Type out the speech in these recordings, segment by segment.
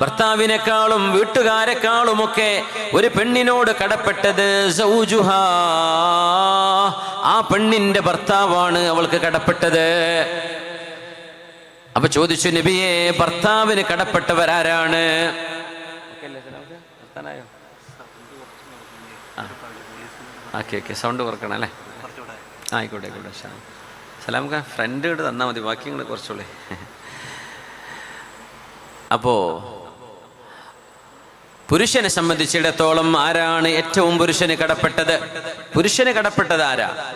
ഭർത്താവിനേക്കാളും വീട്ടുകാരെക്കാളുമൊക്കെ ഒരു പെണ്ണിനോട് കടപ്പെട്ടത് സൗജുഹ. ആ പെണ്ണിന്റെ ഭർത്താവാണ് അവൾക്ക് കടപ്പെട്ടത്. അപ്പൊ ചോദിച്ചു നബിയെ ഭർത്താവിന് കടപ്പെട്ടവരാരാണ്? സൗണ്ട് കുറക്കണം അല്ലേ? ആയിക്കോട്ടെ ആയിക്കോട്ടെ സലാമുക ഫ്രണ്ട് ഇങ്ങോട്ട് തന്നാൽ മതി ബാക്കി ഇങ്ങോട്ട് കുറച്ചുള്ളേ അപ്പോ പുരുഷനെ സംബന്ധിച്ചിടത്തോളം ആരാണ് ഏറ്റവും പുരുഷന് കടപ്പെട്ടത്? പുരുഷന് കടപ്പെട്ടത് ആരാ?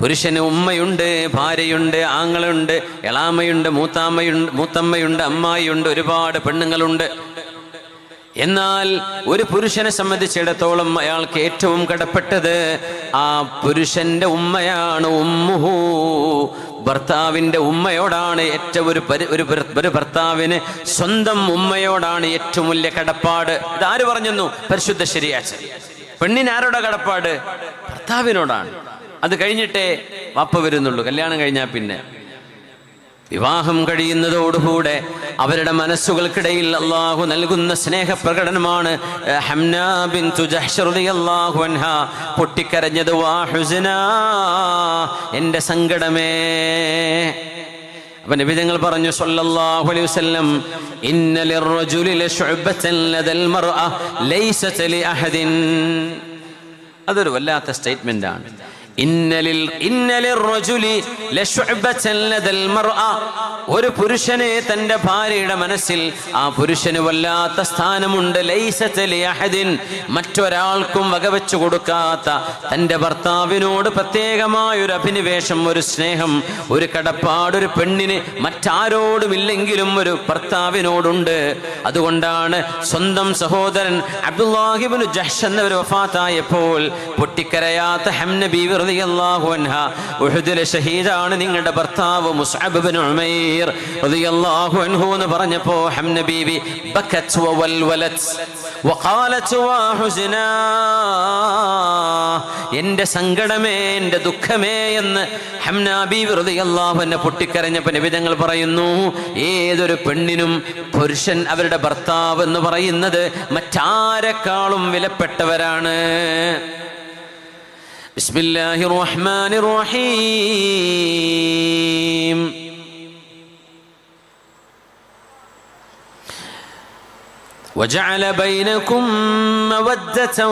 പുരുഷന് ഉമ്മയുണ്ട് ഭാര്യയുണ്ട് ആങ്ങളുണ്ട് എളാമയുണ്ട് മൂത്താമ്മയുണ്ട് മൂത്തമ്മയുണ്ട് അമ്മായിയുണ്ട് ഒരുപാട് പെണ്ണുങ്ങളുണ്ട്. എന്നാൽ ഒരു പുരുഷനെ സംബന്ധിച്ചിടത്തോളം അയാൾക്ക് ഏറ്റവും കടപ്പെട്ടത് ആ പുരുഷന്റെ ഉമ്മയാണ് ഉമ്മുഹു. ഭർത്താവിന്റെ ഉമ്മയോടാണ് ഏറ്റവും ഒരു ഒരു ഭർ- ഭർത്താവിന് സ്വന്തം ഉമ്മയോടാണ് ഏറ്റവും വലിയ കടപ്പാട്. ഇതാര് പറഞ്ഞു പരിശുദ്ധ ശരിയാച്ച ആരുടെ കടപ്പാട്? ഭർത്താവിനോടാണ്. അത് കഴിഞ്ഞിട്ടേ വാപ്പ വരുന്നുള്ളൂ. കല്യാണം കഴിഞ്ഞാൽ പിന്നെ. വിവാഹം കഴിയുന്നതോടുകൂടെ അവരുടെ മനസ്സുകൾക്കിടയിൽ അള്ളാഹു നൽകുന്ന സ്നേഹപ്രകടനമാണ് പ്രകടനമാണ് പൊട്ടിക്കരഞ്ഞത് എന്റെ സങ്കടമേ. അപ്പൊ നബിതങ്ങൾ പറഞ്ഞു സല്ലല്ലാഹു അലൈഹി വസല്ലം ഇന്ന ലദൽ മർഅ അതൊരു വല്ലാത്ത സ്റ്റേറ്റ്മെന്റ് ആണ് ഒരു പുരുഷനെ തന്റെ ഭാര്യയുടെ മനസ്സിൽ ആ പുരുഷന് വല്ലാത്ത സ്ഥാനമുണ്ട്. മറ്റൊരാൾക്കും വകവെച്ചു കൊടുക്കാത്ത തന്റെ ഭർത്താവിനോട് പ്രത്യേകമായ ഒരു അഭിനിവേശം ഒരു സ്നേഹം ഒരു കടപ്പാട് ഒരു പെണ്ണിന് മറ്റാരോടുമില്ലെങ്കിലും ഒരു ഭർത്താവിനോടുണ്ട്. അതുകൊണ്ടാണ് സ്വന്തം സഹോദരൻ അബ്ദുല്ലാഹിബിന് ജഹ്ഷ് എന്നവർ വഫാത്തായപ്പോൾ പൊട്ടിക്കരയാത്ത ഹംന ബീവി റളിയല്ലാഹു അൻഹ. ഷഹീദാണ് നിങ്ങളുടെ ഭർത്താവ് മുസ്അബ് ഇബ്നു ഉമൈർ റളിയല്ലാഹു അൻഹു എന്ന് പറഞ്ഞപ്പോൾ ഹംന ബീവി സങ്കടമേ എന്റെ ദുഃഖമേ എന്ന് ഹംനാബി വെറുതെ അള്ളാഹുവിനെ പൊട്ടിക്കരഞ്ഞപ്പോൾ നിബിധങ്ങൾ പറയുന്നു ഏതൊരു പെണ്ണിനും പുരുഷൻ അവരുടെ ഭർത്താവ് എന്ന് പറയുന്നത് മറ്റാരെക്കാളും വിലപ്പെട്ടവരാണ്. بسم الله الرحمن الرحيم. وجعل بينكم مودة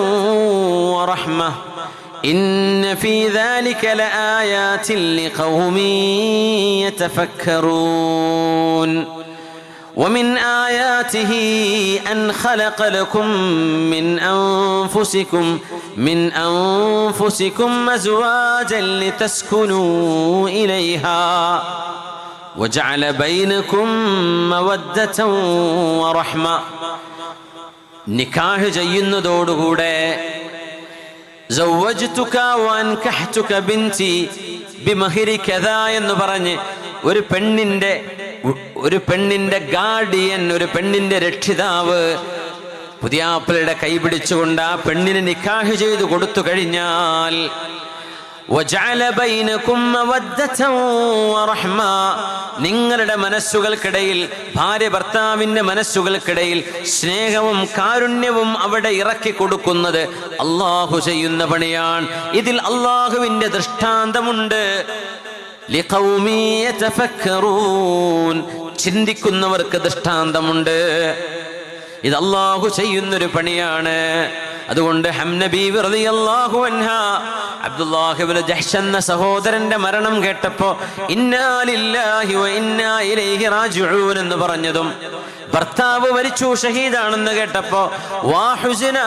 ورحمة. إن في ذلك لآيات لقوم يتفكرون. ومن آياته أن خلق لكم من أنفسكم من أنفسكم أزواجا لتسكنوا إليها وجعل بينكم مودة ورحمة നിക്കാഹ് ചെയ്യുന്നതോടുകൂടെ സൗവജ്തുക വൻകഹ്തുക ബിൻതി ബിമഹിരി കഥാ എന്ന് പറഞ്ഞ് ഒരു പെണ്ണിന്റെ ഒരു പെണ്ണിന്റെ ഗാർഡിയൻ ഒരു പെണ്ണിന്റെ രക്ഷിതാവ് പുതിയാപ്പിളയുടെ കൈപിടിച്ചുകൊണ്ട് ആ പെണ്ണിന് നിക്കാഹ് ചെയ്തു കൊടുത്തു കഴിഞ്ഞാൽ നിങ്ങളുടെ മനസ്സുകൾക്കിടയിൽ ഭാര്യ ഭർത്താവിന്റെ മനസ്സുകൾക്കിടയിൽ സ്നേഹവും കാരുണ്യവും അവിടെ ഇറക്കി കൊടുക്കുന്നത് അള്ളാഹു ചെയ്യുന്ന പണിയാണ്. ഇതിൽ അള്ളാഹുവിന്റെ ദൃഷ്ടാന്തമുണ്ട്. ചിന്തിക്കുന്നവർക്ക് ദൃഷ്ടാന്തമുണ്ട്. ഇത് അള്ളാഹു ചെയ്യുന്നൊരു പണിയാണ്. അതുകൊണ്ട് എന്ന സഹോദരന്റെ മരണം കേട്ടപ്പോ ഇന്നാലില്ലാഹി എന്ന് പറഞ്ഞതും ഭർത്താവ് മരിച്ചു ഷഹീദാണെന്ന് കേട്ടപ്പോ വാ ഹുസ്നാ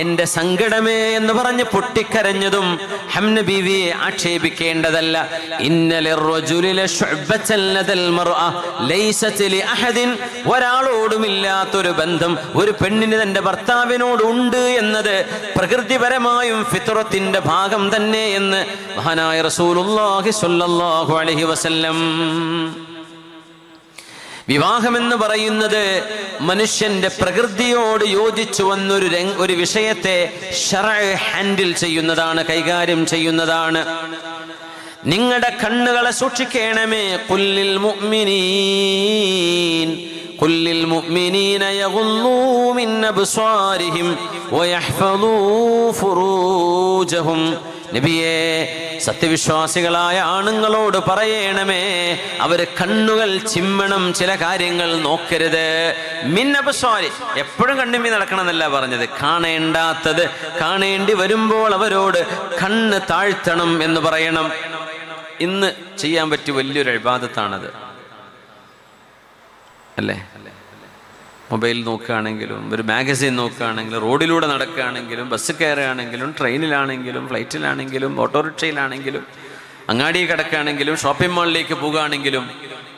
എന്റെ സങ്കടമേ എന്ന് പറഞ്ഞ് പൊട്ടിക്കരഞ്ഞതും ഹംന ബീവിയെ ആക്ഷേപിക്കേണ്ടതല്ല. ഇന്നലെ ഒരാളോടുമില്ലാത്തൊരു ബന്ധം ഒരു പെണ്ണിന് തന്റെ ഭർത്താവിനോട് ഉണ്ട് എന്നത് പ്രകൃതിപരമായും ഫിത്രത്തിന്റെ ഭാഗം തന്നെ എന്ന് മഹാനായ റസൂലുള്ളാഹി സ്വല്ലല്ലാഹു അലൈഹി വസല്ലം വിവാഹമെന്ന് പറയുന്നത് മനുഷ്യന്റെ പ്രകൃതിയോട് യോജിച്ചു വന്നൊരു ഒരു വിഷയത്തെ ഹാൻഡിൽ ചെയ്യുന്നതാണ് കൈകാര്യം ചെയ്യുന്നതാണ്. നിങ്ങളുടെ കണ്ണുകളെ സൂക്ഷിക്കണമേ. കുല്ലിൽ മുഅ്മിനീൻ കുല്ലിൽ മുഅ്മിനീന മിൻ അബ്സാരിഹിം ഫുറൂജഹും. നബിയെ സത്യവിശ്വാസികളായ ആണുങ്ങളോട് പറയണമേ അവർ കണ്ണുകൾ ചിമ്മണം ചില കാര്യങ്ങൾ നോക്കരുത്. മിന്നപസ്വാരി എപ്പോഴും കണ്ണുമി നടക്കണം എന്നല്ല പറഞ്ഞത്. കാണേണ്ടാത്തത് കാണേണ്ടി വരുമ്പോൾ അവരോട് കണ്ണ് താഴ്ത്തണം എന്ന് പറയണം. ഇന്ന് ചെയ്യാൻ പറ്റിയ വലിയൊരു അഴിബാദത്താണത്. അല്ലേ? മൊബൈൽ നോക്കുകയാണെങ്കിലും ഒരു മാഗസിൻ നോക്കുകയാണെങ്കിലും റോഡിലൂടെ നടക്കുകയാണെങ്കിലും ബസ് കയറുകയാണെങ്കിലും ട്രെയിനിലാണെങ്കിലും ഫ്ലൈറ്റിലാണെങ്കിലും ഓട്ടോറിക്ഷയിലാണെങ്കിലും അങ്ങാടി കിടക്കുകയാണെങ്കിലും ഷോപ്പിംഗ് മാളിലേക്ക് പോകുകയാണെങ്കിലും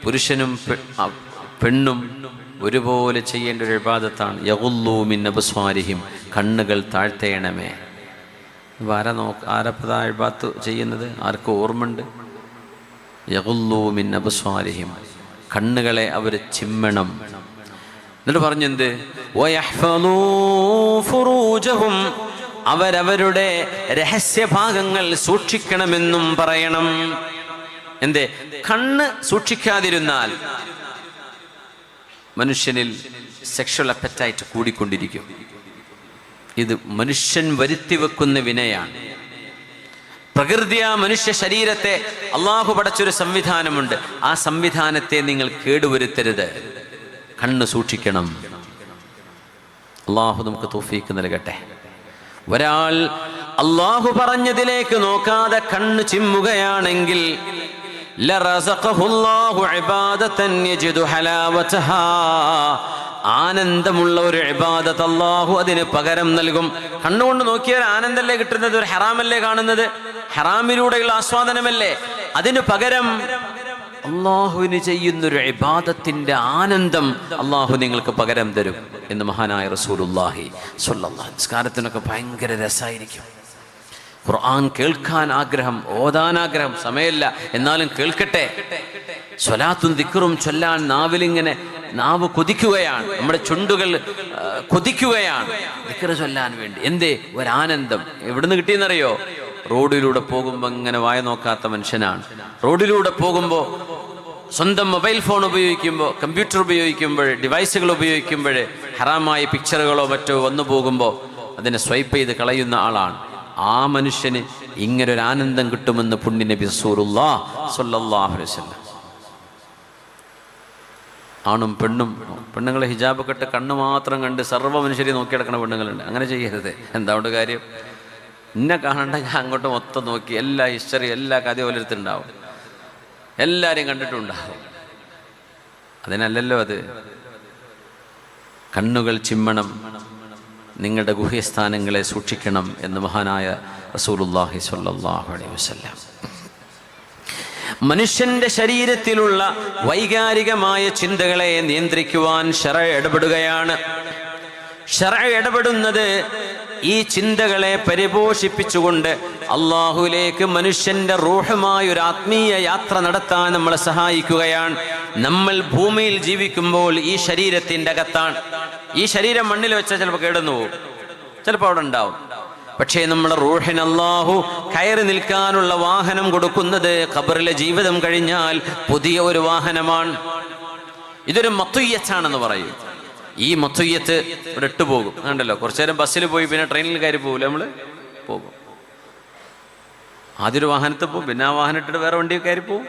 പുരുഷനും പെണ്ണും ഒരുപോലെ ചെയ്യേണ്ട ഒരു വിവാദത്താണ് യകുല്ലൂമിൻ അബസ്വാരിഹിം കണ്ണുകൾ താഴ്ത്തേണമേ. ഇപ്പൊ ആരാ നോക്ക ആരപ്പതാ അഴിബാത്ത് ചെയ്യുന്നത്? ആർക്കും ഓർമ്മയുണ്ട്? യകുല്ലൂമിൻ കണ്ണുകളെ അവർ ചിമ്മണം. എന്നിട്ട് പറഞ്ഞെന്ത്? ഫുറൂജഹും അവരവരുടെ രഹസ്യഭാഗങ്ങൾ സൂക്ഷിക്കണമെന്നും പറയണം. എന്തേ? കണ്ണ് സൂക്ഷിക്കാതിരുന്നാൽ മനുഷ്യനിൽ സെക്ഷൽ അപ്പറ്റൈറ്റ് കൂടിക്കൊണ്ടിരിക്കും. ഇത് മനുഷ്യൻ വരുത്തി വെക്കുന്ന വിനയാണ്. പ്രകൃതിയ മനുഷ്യ ശരീരത്തെ അള്ളാഹു പടച്ചൊരു സംവിധാനമുണ്ട്. ആ സംവിധാനത്തെ നിങ്ങൾ കേടുവരുത്തരുത്. കണ്ണ് സൂക്ഷിക്കണം. അള്ളാഹു നമുക്ക് തോഫീക്ക് നൽകട്ടെ. ഒരാൾ അള്ളാഹു പറഞ്ഞതിലേക്ക് നോക്കാതെ കണ്ണ് ചിമ്മുകയാണെങ്കിൽ. ആനന്ദമുള്ള ഒരു ഇബാദത്ത് അള്ളാഹു അതിന് പകരം നൽകും. കണ്ണുകൊണ്ട് നോക്കിയാൽ ആനന്ദല്ലേ കിട്ടുന്നത്? ഒരു ഹറാമല്ലേ കാണുന്നത്? ഹറാമിലൂടെയുള്ള ആസ്വാദനമല്ലേ? അതിന് പകരം അള്ളാഹുവിന് ചെയ്യുന്നൊരു ഇബാദത്തിന്റെ ആനന്ദം അള്ളാഹു നിങ്ങൾക്ക് പകരം തരും എന്ന് മഹാനായ റസൂലുല്ലാഹി സ്വല്ലല്ലാഹു നിസ്കാരത്തിനൊക്കെ ഭയങ്കര രസമായിരിക്കും ഖുർആൻ കേൾക്കാൻ ആഗ്രഹം ഓതാൻ ആഗ്രഹം സമയമില്ല. എന്നാലും കേൾക്കട്ടെ. സ്വലാത്തും ദിക്കറും ചൊല്ലാൻ നാവിലിങ്ങനെ നാവ് കൊതിക്കുകയാണ്. നമ്മുടെ ചുണ്ടുകൾ കൊതിക്കുകയാണ്. ദിക്കറ് ചൊല്ലാൻ വേണ്ടി. എന്തേ? ഒരാനന്ദം. എവിടുന്ന് കിട്ടിയെന്നറിയോ? റോഡിലൂടെ പോകുമ്പോൾ ഇങ്ങനെ വായ നോക്കാത്ത മനുഷ്യനാണ്. റോഡിലൂടെ പോകുമ്പോൾ സ്വന്തം മൊബൈൽ ഫോൺ ഉപയോഗിക്കുമ്പോൾ കമ്പ്യൂട്ടർ ഉപയോഗിക്കുമ്പോൾ ഡിവൈസുകൾ ഉപയോഗിക്കുമ്പോൾ ഹറാമായ പിക്ചറുകളോ മറ്റോ വന്നു പോകുമ്പോൾ അതിനെ സ്വൈപ്പ് ചെയ്ത് കളയുന്ന ആളാണ്. ആ മനുഷ്യന് ഇങ്ങനെ ഒരു ആനന്ദം കിട്ടുമെന്ന് പുണ്യ നബി ആണും പെണ്ണും പെണ്ണുങ്ങളെ ഹിജാബ് കെട്ട് കണ്ണ് മാത്രം കണ്ട് സർവ മനുഷ്യരെ നോക്കി കിടക്കുന്ന പെണ്ണുങ്ങളുണ്ട്. അങ്ങനെ ചെയ്യരുത്. എന്താ കാര്യം? എന്നെ കാണണ്ട ഞാൻ അങ്ങോട്ട് മൊത്തം നോക്കി എല്ലാ ഹിസ്റ്ററി എല്ലാ കഥ പോലത്തുണ്ടാവും എല്ലാവരെയും കണ്ടിട്ടുണ്ടാവും. അതിനല്ലല്ലോ അത്. കണ്ണുകൾ ചിമ്മണം നിങ്ങളുടെ ഗുഹ്യസ്ഥാനങ്ങളെ സൂക്ഷിക്കണം എന്ന് മഹാനായ റസൂലുള്ളാഹി സ്വല്ലല്ലാഹു അലൈഹി വസല്ലം. മനുഷ്യന്റെ ശരീരത്തിലുള്ള വൈകാരികമായ ചിന്തകളെ നിയന്ത്രിക്കുവാൻ ഷറ ഇടപെടുകയാണ്. ഷറ ഇടപെടുന്നത് ഈ ചിന്തകളെ പരിപോഷിപ്പിച്ചുകൊണ്ട് അള്ളാഹുലേക്ക് മനുഷ്യന്റെ റൂഹമായ ഒരു ആത്മീയ യാത്ര നടത്താൻ നമ്മളെ സഹായിക്കുകയാണ്. നമ്മൾ ഭൂമിയിൽ ജീവിക്കുമ്പോൾ ഈ ശരീരത്തിന്റെ അകത്താണ്. ഈ ശരീരം മണ്ണിൽ വെച്ചാൽ ചിലപ്പോൾ കേടുന്നു പോകും. ചിലപ്പോൾ അവിടെ ഉണ്ടാവും. പക്ഷേ നമ്മുടെ റൂഹിന് അള്ളാഹു കയറി നിൽക്കാനുള്ള വാഹനം കൊടുക്കുന്നത് ഖബറിലെ ജീവിതം കഴിഞ്ഞാൽ പുതിയ ഒരു വാഹനമാണ്. ഇതൊരു മത്തുയച്ചാണെന്ന് പറയും. ഈ മൊത്തയ്യത്ത് ഇവിടെ ഇട്ട് പോകും. കണ്ടല്ലോ? കുറച്ചു നേരം ബസ്സിൽ പോയി പിന്നെ ട്രെയിനിൽ കയറി പോകില്ല നമ്മൾ പോകും. ആദ്യൊരു വാഹനത്തിൽ പോകും പിന്നെ ആ വാഹനം ഇട്ടിട്ട് വേറെ വണ്ടി കയറി പോകും.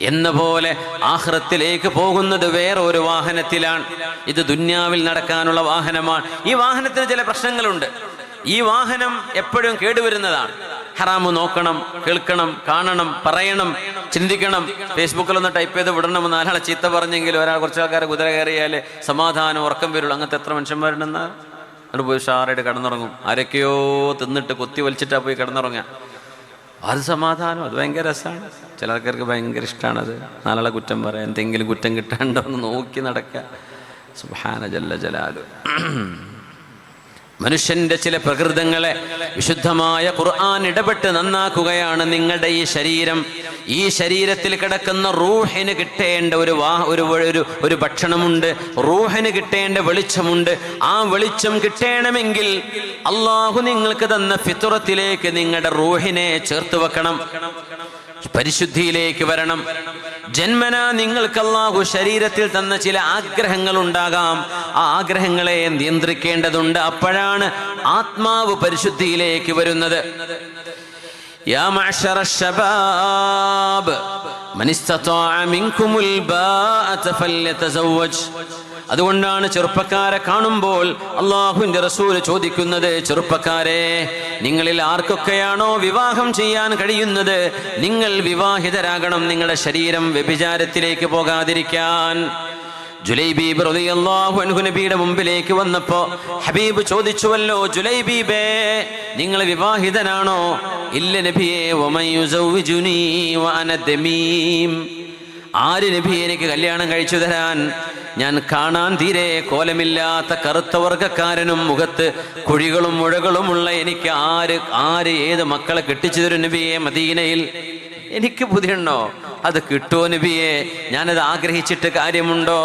എന്ന പോലെ ആഹ്റത്തിലേക്ക് പോകുന്നത് വേറെ ഒരു വാഹനത്തിലാണ്. ഇത് ദുന്യാവിൽ നടക്കാനുള്ള വാഹനമാണ്. ഈ വാഹനത്തിന് ചില പ്രശ്നങ്ങളുണ്ട്. ഈ വാഹനം എപ്പോഴും കേടുവരുന്നതാണ്. ഹറാമ് നോക്കണം കേൾക്കണം കാണണം പറയണം ചിന്തിക്കണം. ഫേസ്ബുക്കിലൊന്ന് ടൈപ്പ് ചെയ്ത് വിടണം നാലാളെ ചീത്ത പറഞ്ഞെങ്കിൽ ഒരാൾ കുറച്ച് ആൾക്കാരെ കുതിര കയറിയാൽ സമാധാനം ഉറക്കം വരുള്ളൂ അങ്ങനത്തെ എത്ര മനുഷ്യന്മാരുണ്ടെന്ന്? അവിടെ പോയി ഷാറായിട്ട് കിടന്നുറങ്ങും. ആരൊക്കെയോ തിന്നിട്ട് കൊത്തി വലിച്ചിട്ടാ പോയി കിടന്നുറങ്ങുക. അത് സമാധാനം അത് ഭയങ്കര രസമാണ്. ചില ആൾക്കാർക്ക് ഭയങ്കര ഇഷ്ടമാണത് നാലാളെ കുറ്റം പറയാം എന്തെങ്കിലും കുറ്റം കിട്ടാണ്ടോ എന്ന് നോക്കി നടക്കുക. സുഹാന ജല്ല ജലാലു. മനുഷ്യന്റെ ചില പ്രകൃതങ്ങളെ വിശുദ്ധമായ ഖുർആൻ ഇടപെട്ട് നന്നാക്കുകയാണ് നിങ്ങളുടെ ഈ ശരീരം. ഈ ശരീരത്തിൽ കിടക്കുന്ന റൂഹിന് കിട്ടേണ്ട ഒരു വാ ഒരു ഒരു ഭക്ഷണമുണ്ട് റൂഹിന് കിട്ടേണ്ട വെളിച്ചമുണ്ട്. ആ വെളിച്ചം കിട്ടണമെങ്കിൽ അള്ളാഹു നിങ്ങൾക്ക് തന്ന ഫിത്തുറത്തിലേക്ക് നിങ്ങളുടെ റൂഹിനെ ചേർത്ത് വെക്കണം. പരിശുദ്ധിയിലേക്ക് വരണം. ജന്മന നിങ്ങൾക്ക് ശരീരത്തിൽ തന്ന ചില ആഗ്രഹങ്ങൾ ഉണ്ടാകാം ആ ആഗ്രഹങ്ങളെ നിയന്ത്രിക്കേണ്ടതുണ്ട്. അപ്പോഴാണ് ആത്മാവ് പരിശുദ്ധിയിലേക്ക് വരുന്നത്. يا അതുകൊണ്ടാണ് ചെറുപ്പക്കാരെ കാണുമ്പോൾ അള്ളാഹുവിന്റെ റസൂൽ ചോദിക്കുന്നത് ചെറുപ്പക്കാരെ നിങ്ങളിൽ ആർക്കൊക്കെയാണോ വിവാഹം ചെയ്യാൻ കഴിയുന്നത്? നിങ്ങൾ വിവാഹിതരാകണം നിങ്ങളുടെ ശരീരം വ്യഭിചാരത്തിലേക്ക് പോകാതിരിക്കാൻ. ജുലൈബീബ് റളിയല്ലാഹു അൻഹു നബിയുടെ മുമ്പിലേക്ക് വന്നപ്പോ ഹബീബ് ചോദിച്ചുവല്ലോ ജുലൈബീബേ നിങ്ങൾ വിവാഹിതനാണോ? ഇല്ല നബിയെ ആര് നബി എനിക്ക് കല്യാണം കഴിച്ചു തരാൻ? ഞാൻ കാണാൻ തീരെ കോലമില്ലാത്ത കറുത്ത വർഗക്കാരനും മുഖത്ത് കുഴികളും മുഴകളുമുള്ള എനിക്ക് ആര് ആര് ഏത് മക്കളെ കെട്ടിച്ചു തരും നബിയെ മദീനയിൽ? എനിക്ക് ബുദ്ധിയുണ്ടോ? അത് കിട്ടുമോ നബിയെ? ഞാനത് ആഗ്രഹിച്ചിട്ട് കാര്യമുണ്ടോ?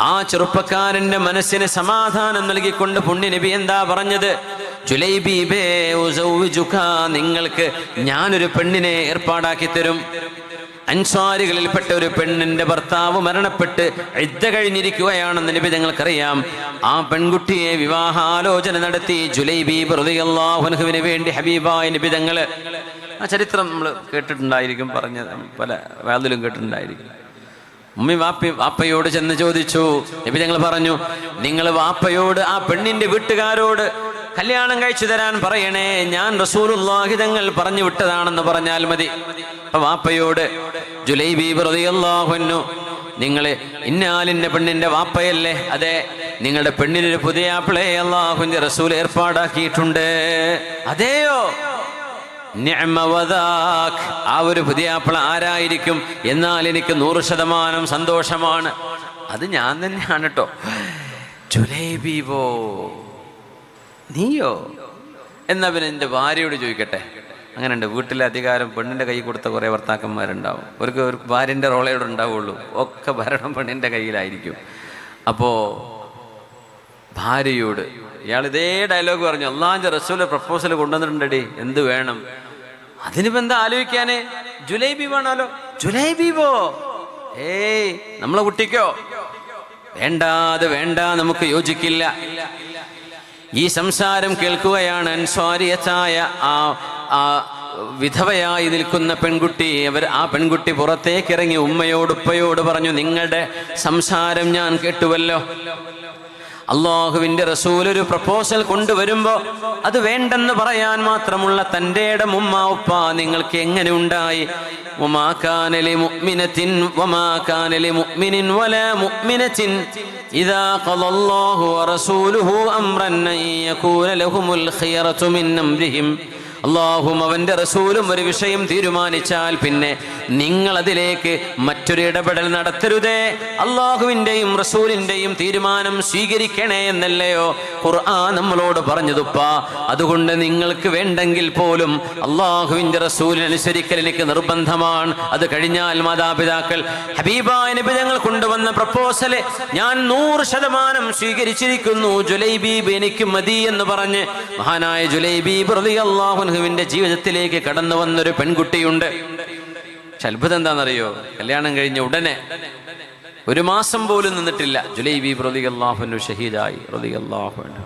ആ ചെറുപ്പക്കാരന്റെ മനസ്സിന് സമാധാനം നൽകിക്കൊണ്ട് പുണ്യ നബി എന്താ പറഞ്ഞത്? ജുലൈബീബേ നിങ്ങൾക്ക് ഞാനൊരു പെണ്ണിനെ ഏർപ്പാടാക്കി തരും. അൻസ്വാരികളിൽപ്പെട്ട ഒരു പെണ്ണിന്റെ ഭർത്താവ് മരണപ്പെട്ട് ഇദ്ദ കഴിഞ്ഞിരിക്കുകയാണെന്ന് നബി ഞങ്ങൾക്കറിയാം ആ പെൺകുട്ടിയെ വിവാഹാലോചന നടത്തി ജുലൈബീബ് റളിയല്ലാഹുവിന് വേണ്ടി ഹബീബായ നബി തങ്ങൾ ആ ചരിത്രം നമ്മൾ കേട്ടിട്ടുണ്ടായിരിക്കും പറഞ്ഞ പല വേദലും കേട്ടിട്ടുണ്ടായിരിക്കും. ഉമ്മി വാപ്പി വാപ്പയോട് ചെന്ന് ചോദിച്ചു. നബി ഞങ്ങൾ പറഞ്ഞു നിങ്ങൾ വാപ്പയോട് ആ പെണ്ണിന്റെ വീട്ടുകാരോട് കല്യാണം കഴിച്ചു തരാൻ പറയണേ ഞാൻ റസൂലുള്ളാഹി തങ്ങൾ പറഞ്ഞു വിട്ടതാണെന്ന് പറഞ്ഞാൽ മതി. വാപ്പയോട് ജുലൈബി പ്രതിയല്ലാഹുന്നു നിങ്ങൾ ഇന്നാലിന്റെ പെണ്ണിന്റെ വാപ്പയല്ലേ? അതെ നിങ്ങളുടെ പെണ്ണിനൊരു പുതിയ ആപ്പിളെ അള്ളാഹുന്റെ റസൂൽ ഏർപ്പാടാക്കിയിട്ടുണ്ട്. അതെയോ. ആ ഒരു പുതിയ ആപ്പിള ആരായിരിക്കും? എന്നാൽ എനിക്ക് നൂറ് ശതമാനം സന്തോഷമാണ്. അത് ഞാൻ തന്നെയാണ് കേട്ടോ ജുലൈബീബോ നീയോ? എന്നാ എന്റെ ഭാര്യയോട് ചോദിക്കട്ടെ. അങ്ങനെയുണ്ട് വീട്ടിലെ അധികാരം പെണ്ണിന്റെ കൈ കൊടുത്ത കുറേ ഭർത്താക്കന്മാരുണ്ടാവും. അവർക്ക് ഒരു ഭാര്യന്റെ റോളയോട് ഉണ്ടാവുള്ളൂ. ഒക്കെ ഭരണം പെണ്ണിന്റെ കയ്യിലായിരിക്കും. അപ്പോൾ ഭാര്യയോട് ഇയാൾ ഇതേ ഡയലോഗ് പറഞ്ഞു അള്ളാന്റെ റസൂൽ പ്രപ്പോസൽ കൊണ്ടുവന്നിട്ടുണ്ടടി എന്ത് വേണം? അതിനിപ്പോ എന്താ ആലോചിക്കാന്? ജുലൈബി വേണമല്ലോ. ജുലൈബീബോ ഏയ് നമ്മളെ കുട്ടിക്കോ? വേണ്ട അത് വേണ്ട നമുക്ക് യോജിക്കില്ല. ഈ സംസാരം കേൾക്കുകയാണ്. അൻസ്വാരിയത്തായ ആ ആ വിധവയായി നിൽക്കുന്ന പെൺകുട്ടി. അവർ ആ പെൺകുട്ടി പുറത്തേക്കിറങ്ങി ഉമ്മയോട് ഉപ്പയോട് പറഞ്ഞു നിങ്ങളുടെ സംസാരം ഞാൻ കേട്ടുവല്ലോ. അള്ളാഹുവിന്റെ റസൂൽ ഒരു പ്രപ്പോസൽ കൊണ്ടുവരുമ്പോ അത് വേണ്ടെന്ന് പറയാൻ മാത്രമുള്ള തന്റെ ഇടം ഉമ്മ ഉപ്പ നിങ്ങൾക്ക് എങ്ങനെ ഉണ്ടായി? ഉമാക്കാനലി മുഅ്മിനത്തിൻ വമാക്കാനലി വലാ മുഅ്മിനത്തിൻ ഇദാ വറസൂലുഹു അംറൻ ലഹുമുൽ മിൻ അള്ളാഹും അവന്റെ റസൂലും ഒരു വിഷയം തീരുമാനിച്ചാൽ പിന്നെ നിങ്ങൾ അതിലേക്ക് മറ്റൊരു ഇടപെടൽ നടത്തരുതേ. അള്ളാഹുവിന്റെയും റസൂലിന്റെയും തീരുമാനം സ്വീകരിക്കണേ എന്നല്ലയോ ഖുർആൻ നമ്മളോട് പറഞ്ഞതുപ്പ. അതുകൊണ്ട് നിങ്ങൾക്ക് വേണ്ടെങ്കിൽ പോലും അള്ളാഹുവിന്റെ റസൂലിനനുസരിക്കൽ എനിക്ക് നിർബന്ധമാണ്. അത് കഴിഞ്ഞാൽ മാതാപിതാക്കൾ ഹബീബായ നബി ഞങ്ങൾ കൊണ്ടുവന്ന പ്രപ്പോസൽ ഞാൻ നൂറ് ശതമാനം സ്വീകരിച്ചിരിക്കുന്നു. ജുലൈബീബ് എനിക്ക് മതി എന്ന് പറഞ്ഞ് മഹാനായ ജുലൈബീബ് റളിയല്ലാഹുവിന്റെ ജീവിതത്തിലേക്ക് കടന്നു വന്നൊരു പെൺകുട്ടിയുണ്ട്. പക്ഷെ അത്ഭുതം എന്താണെന്നറിയോ? കല്യാണം കഴിഞ്ഞ ഉടനെ ഒരു മാസം പോലും നിന്നിട്ടില്ല. ജുലൈബി പ്രതികല്ലാഹുനു ഷഹീദായി റളിയല്ലാഹുവിനു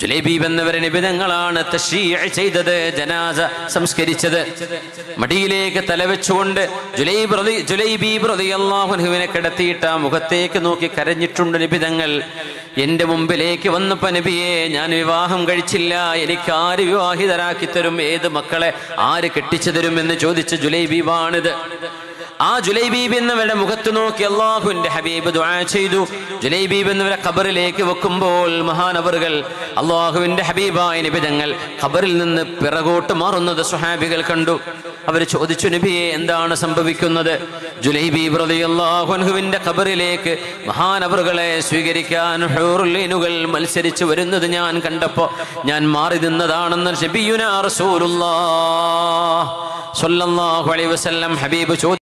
ജുലൈബീബ് എന്നവരെ നിബിധങ്ങളാണ് ചെയ്തത് ജനാസ സംസ്കരിച്ചത്. മടിയിലേക്ക് തലവെച്ചുകൊണ്ട് ജുലൈബ് ജുലൈബീബ് റതിയല്ലാഹുനുവിനെ കിടത്തിയിട്ട് ആ മുഖത്തേക്ക് നോക്കി കരഞ്ഞിട്ടുണ്ട് നിബിധങ്ങൾ. എന്റെ മുമ്പിലേക്ക് വന്നപ്പോ നബിയെ ഞാൻ വിവാഹം കഴിച്ചില്ല എനിക്ക് ആര് വിവാഹിതരാക്കി തരും ഏത് മക്കളെ ആര് കെട്ടിച്ചു തരും എന്ന് ചോദിച്ച ജുലൈബീബാണിത്. ആ ജുലൈബീബ് എന്നവരുടെ മുഖത്ത് നോക്കി അള്ളാഹുവിന്റെ ഹബീബ് ദുആ ചെയ്തു. ജുലൈബീബ് എന്നവരെ ഖബറിലേക്ക് വെക്കുമ്പോൾ മഹാനവറുകൾ അള്ളാഹുവിന്റെ ഹബീബായ നിബിതങ്ങൾ ഖബറിൽ നിന്ന് പിറകോട്ട് മാറുന്നത് സുഹാബികൾ കണ്ടു. അവർ ചോദിച്ചു നബിയെ എന്താണ് സംഭവിക്കുന്നത്? ജുലൈബീബ് റളിയല്ലാഹുവിന്റെ ഖബറിലേക്ക് മഹാനവറുകളെ സ്വീകരിക്കാൻ ഹൂറുല്ലീനുകൾ മത്സരിച്ചു വരുന്നത് ഞാൻ കണ്ടപ്പോ ഞാൻ മാറി നിന്നതാണെന്ന് ഹബീബ് ചോദിച്ചു